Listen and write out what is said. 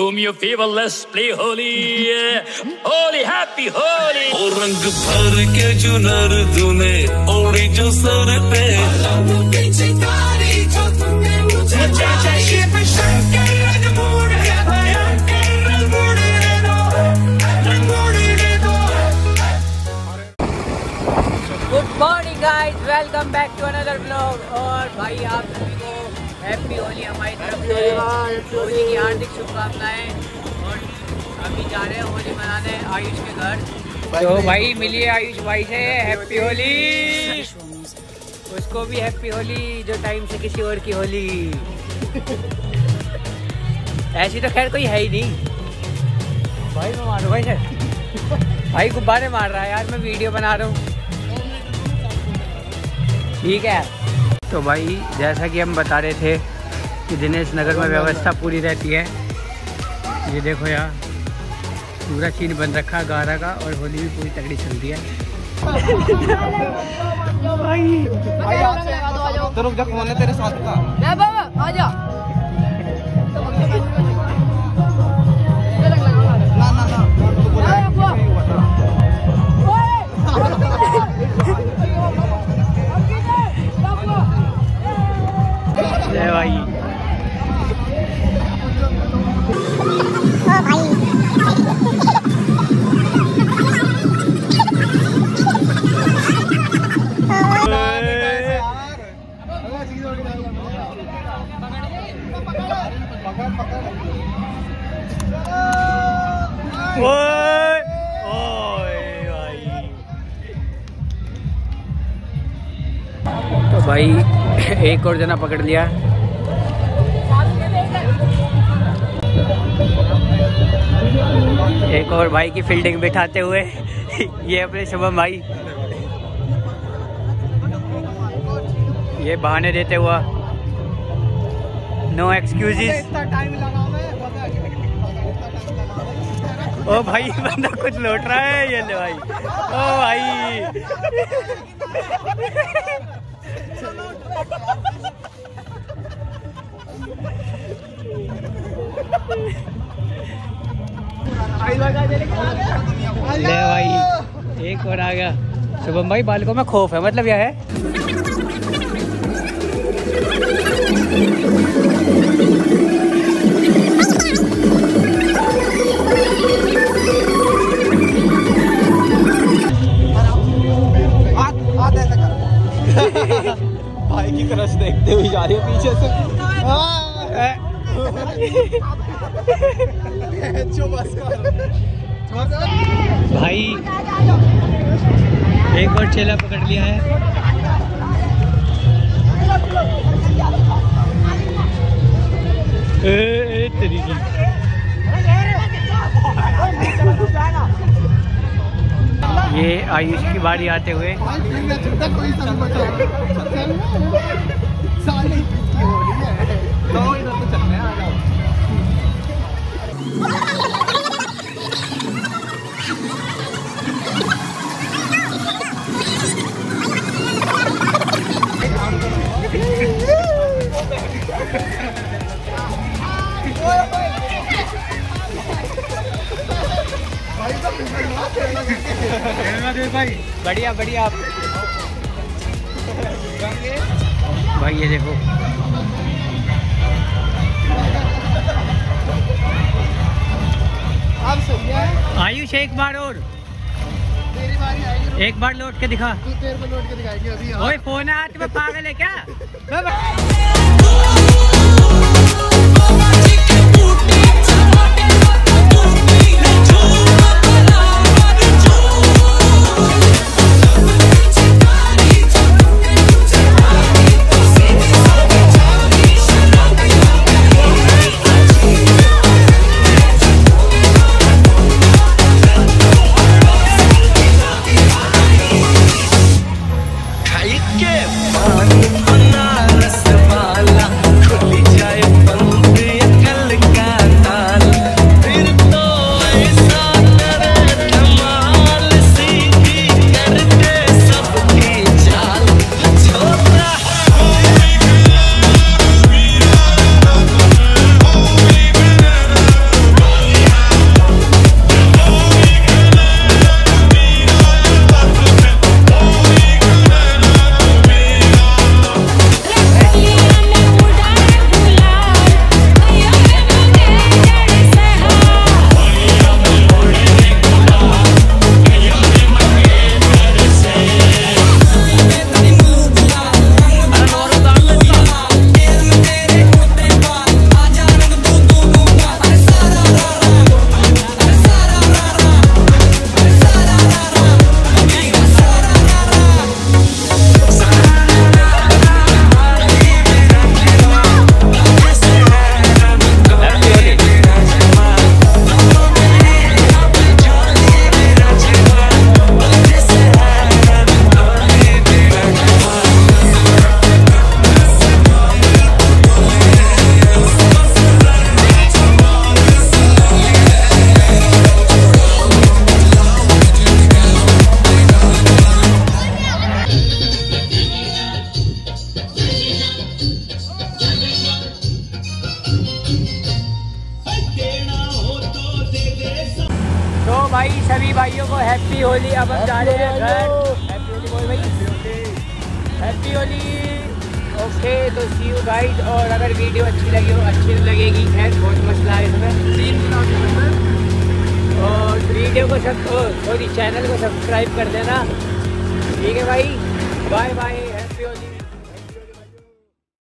Show me your favor, let's play holy. yeah. Holy, ओ रंग भर के चुनर तूने ओढ़ी जो सर पे good morning guys welcome back to another blog और भाई आप सभी को हैप्पी होली हमारी तरफ़ से। होली की हार्दिक शुभकामनाएँ। और अभी जा रहे हैं होली मनाने आयुष के घर। तो भाई मिलिए आयुष भाई से हैप्पी होली उसको भी हैप्पी होली जो टाइम से किसी और की होली। ऐसी तो खैर कोई है ही नहीं। भाई मैं मारू भाई सर। भाई गुब्बारे मार रहा है यार मैं वीडियो बना रहा हूँ। ठीक है। तो भाई जैसा कि हम बता रहे थे कि दिनेश नगर में व्यवस्था पूरी रहती है। ये देखो यार पूरा सीन बन रखा है गारा का और होली भी पूरी तगड़ी चलती है। तो रुक जा तेरे साथ का। तो भाई, एक और जना पकड़ लिया। एक और भाई की फील्डिंग बिठाते हुए, ये अपने शुभम भाई। ये बहाने देते हुआ। नो एक्सक्यूजेस है ओ भाई बंदा कुछ लौट रहा है ये ले भाई। ओ भाई। ले भाई एक और आ गया। शुभम भाई बालकों में खौफ है मतलब यह है। भाई की तरफ़ देखते हुए जा रही है पीछे से। भाई, एक बार चेला पकड़ लिया है। आयुष की बारी आते हुए। तो जाओ बढ़िया बढ़िया। आप भाई ये देखो। अब सही है आयुष एक बार और। एक बार लौट के दिखा। तू तेरे को लौट के दिखाएगी अभी ओए फ़ोन है हाथ में पागल है क्या? सभी भाइयों को हैप्पी होली। अब हम जा रहे हैं घर। हैप्पी होली बोल भाई। हैप्पी होली। ओके तो सी यू गाइस और अगर वीडियो अच्छी लगी हो अच्छी लगेगी। खैर बहुत मसला है इसमें और वीडियो को सब सॉरी चैनल को सब्सक्राइब कर देना। ठीक है भाई। Bye bye